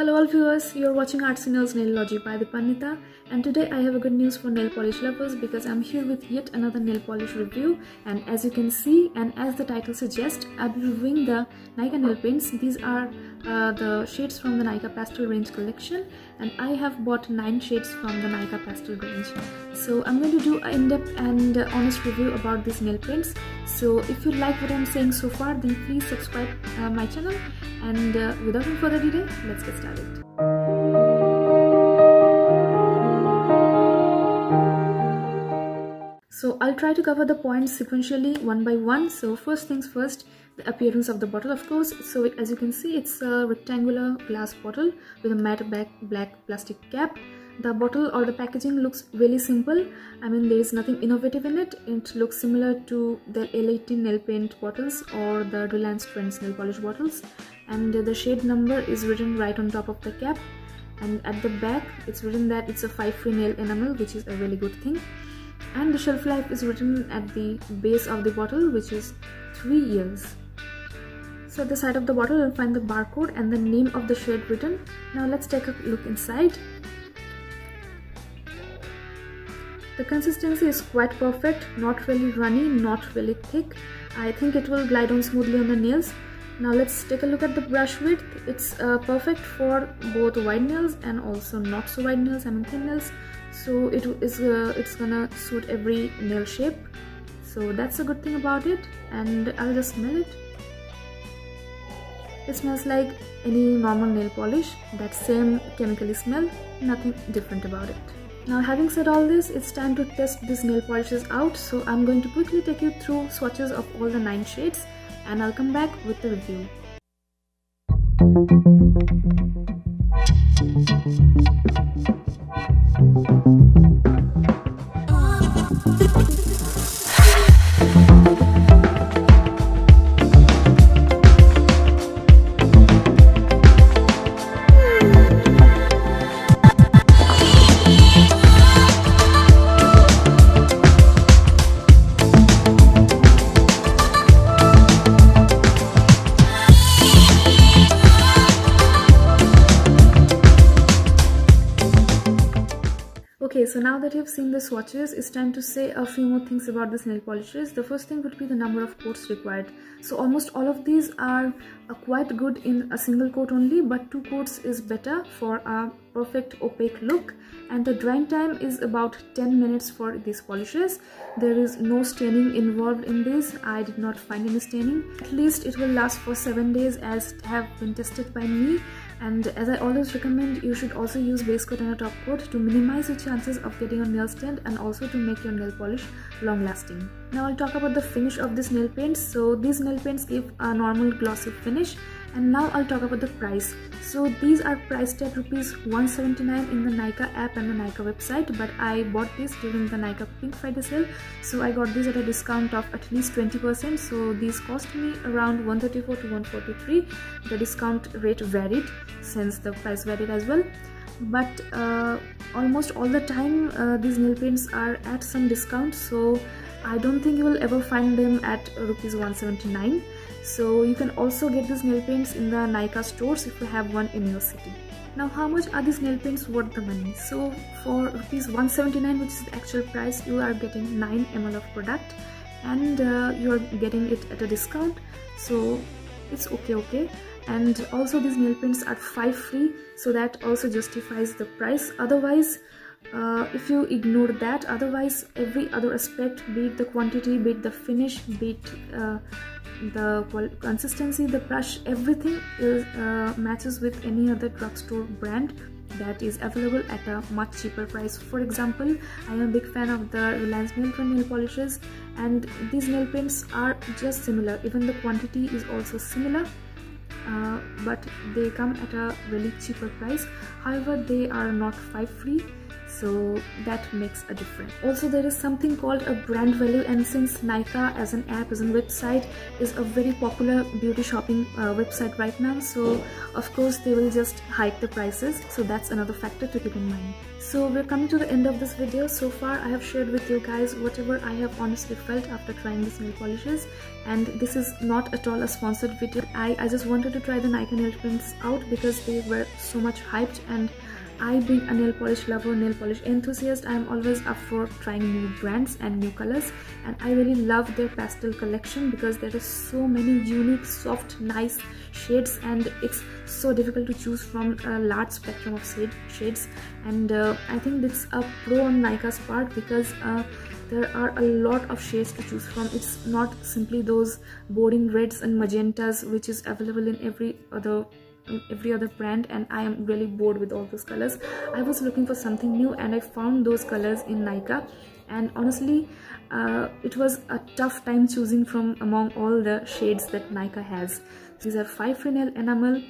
Hello all viewers, you're watching Artsy Nails Naillogy by Dipanwita and today I have a good news for nail polish lovers because I'm here with yet another nail polish review. And as you can see and as the title suggests, I'll be reviewing the Nykaa nail paints. These are uh, the shades from the Nykaa Pastel range collection and I have bought 9 shades from the Nykaa Pastel range. So I'm going to do an in-depth and honest review about these nail paints. So if you like what I'm saying so far then please subscribe uh, my channel and uh, without any further delay let's get started i'll try to cover the points sequentially one by one. So first things first the appearance of the bottle of course. So as you can see it's a rectangular glass bottle with a matte black black plastic cap. The bottle or the packaging looks really simple. I mean there is nothing innovative in it. It looks similar to the Elle 18 nail paint bottles or the Reliance Trends nail polish bottles. And the shade number is written right on top of the cap. And at the back it's written that it's a 5 free nail enamel which is a really good thing and the shelf life is written at the base of the bottle which is 3 years so at the side of the bottle you'll find the barcode and the name of the shade written now let's take a look inside The consistency is quite perfect, not really runny, not really thick. I think it will glide on smoothly on the nails. Now let's take a look at the brush width. It's uh, perfect for both wide nails and also not so wide nails, I mean thin nails. So it is uh, it's gonna suit every nail shape. So that's a good thing about it and I'll just smell it. It smells like any normal nail polish, that same chemically smell, nothing different about it. Now having said all this, it's time to test these nail polishes out. So I'm going to quickly take you through swatches of all the 9 shades and I'll come back with the review. So now that you've seen the swatches, it's time to say a few more things about these nail polishes. The first thing would be the number of coats required. So almost all of these are uh, quite good in a single coat only, but two coats is better for a perfect opaque look. And the drying time is about 10 minutes for these polishes. There is no staining involved in this. I did not find any staining. At least it will last for 7 days as have been tested by me and as I always recommend you should also use base coat and a top coat to minimize your chances of getting your nails stained and also to make your nail polish long lasting. Now I'll talk about the finish of this nail paints. So these nail paints give a normal glossy finish and now I'll talk about the price. So these are priced at rupees 179 in the Nykaa app and the Nykaa website but I bought this during the Nykaa Pink Friday sale so I got this at a discount of at least 20% so these cost me around 134 to 143 the discount rate varied since the price varied as well but uh, almost all the time uh, these nail paints are at some discount. So I don't think you will ever find them at rupees 179 so you can also get these nail paints in the Nykaa stores if you have one in your city. Now how much are these nail paints worth the money? So for rupees 179 which is the actual price you are getting 9 ml of product. And uh, you are getting it at a discount. So it's okay okay and also these nail paints are 5 free so that also justifies the price. Otherwise uh, if you ignore that otherwise every other aspect be it the quantity be it the finish be it uh, the consistency the brush everything is uh, matches with any other drugstore brand that is available at a much cheaper price. For example i am a big fan of the reliance nail nail polishes and these nail paints are just similar even the quantity is also similar uh, but they come at a really cheaper price. However they are not five free so that makes a difference. Also there is something called a brand value and since Nykaa as an app as a website is a very popular beauty shopping uh, website right now so of course they will just hike the prices. So that's another factor to keep in mind. So we're coming to the end of this video. So far i have shared with you guys whatever i have honestly felt after trying these nail polishes and this is not at all a sponsored video. I i just wanted to try the Nykaa nail prints out because they were so much hyped and I being a nail polish lover, nail polish enthusiast, I am always up for trying new brands and new colors. And I really love their pastel collection because there are so many unique, soft, nice shades and it's so difficult to choose from a large spectrum of shades. And uh, I think it's a pro on Nykaa's part because uh, there are a lot of shades to choose from. It's not simply those boring reds and magentas which is available in every other every other brand and I am really bored with all those colors. I was looking for something new and I found those colors in Nykaa and honestly uh, it was a tough time choosing from among all the shades that Nykaa has. These are 5 free nail enamel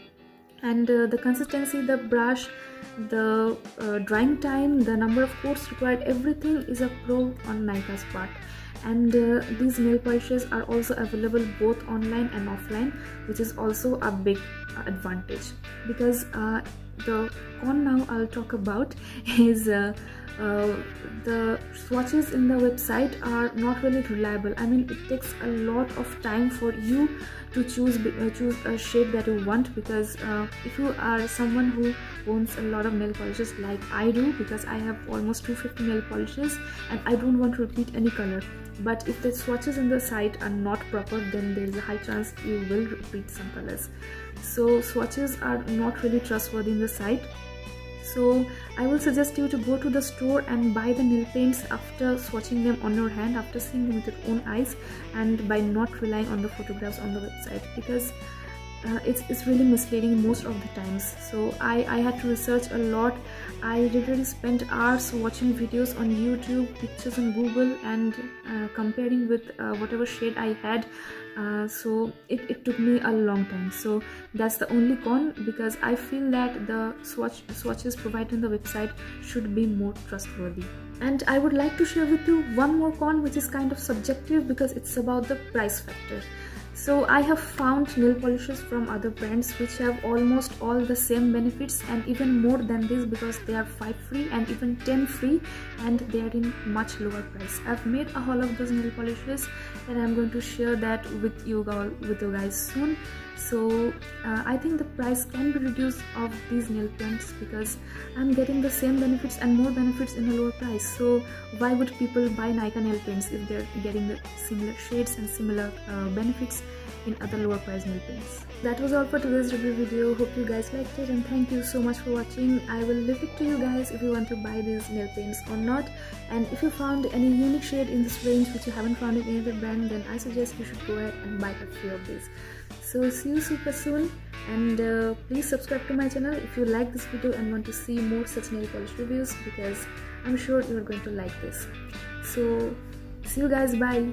and uh, the consistency, the brush, the uh, drying time, the number of coats required, everything is a pro on Nykaa's part. And uh, these nail polishes are also available both online and offline which is also a big advantage. Because uh, the con now I'll talk about is uh, uh, the swatches in the website are not really reliable. I mean it takes a lot of time for you to choose uh, choose a shade that you want because uh, if you are someone who owns a lot of nail polishes like i do because i have almost 250 nail polishes and i don't want to repeat any color. But if the swatches in the site are not proper then there is a high chance you will repeat some colors. So swatches are not really trustworthy in the site. So i will suggest you to go to the store and buy the nail paints after swatching them on your hand after seeing them with your own eyes and by not relying on the photographs on the website. Because uh, it's, it's really misleading most of the times. So I, I had to research a lot. I literally spent hours watching videos on YouTube pictures on Google and uh, comparing with uh, whatever shade I had. Uh, so it, it took me a long time. So that's the only con because I feel that the swatch swatches provided on the website should be more trustworthy. And I would like to share with you one more con which is kind of subjective because it's about the price factor so I have found nail polishes from other brands which have almost all the same benefits and even more than this because they are 5 free and even 10 free and they are in much lower price. I've made a haul of those nail polishes and I'm going to share that with you, with you guys soon. So uh, I think the price can be reduced of these nail paints because I'm getting the same benefits and more benefits in a lower price. So why would people buy Nykaa nail paints if they're getting the similar shades and similar uh, benefits in other lower price nail paints. That was all for today's review video. Hope you guys liked it and thank you so much for watching. I will leave it to you guys if you want to buy these nail paints or not. And if you found any unique shade in this range which you haven't found in any other brand then I suggest you should go ahead and buy a few of these so see you super soon and uh, please subscribe to my channel if you like this video and want to see more such nail polish reviews because i'm sure you're going to like this so see you guys bye